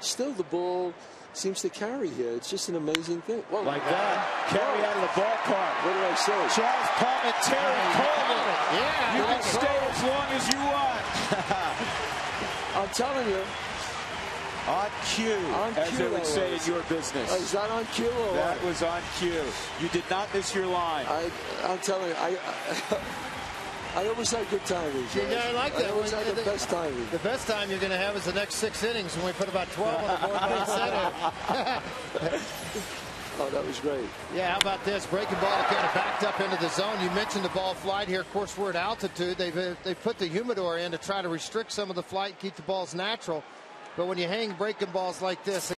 still the ball seems to carry here. It's just an amazing thing. Whoa. Like that. Carry out of the ballpark. What did I say? Charles Palmentary Coleman. Yeah. You can stay that. as long as you want. I'm telling you. On cue, On as cue they would say was. in your business. Oh, is that on cue or That what? was on cue. You did not miss your line. I, I'm telling you, I, I, I always had good timing. Yeah, Josh. I like that. I always have the the- best timing. The best time you're going to have is the next six innings when we put about 12 on the board. base center. Oh, that was great. Yeah, how about this? Breaking ball kind of backed up into the zone. You mentioned the ball flight here. Of course, we're at altitude. They've, uh, they've put the humidor in to try to restrict some of the flight, keep the balls natural. But when you hang breaking balls like this,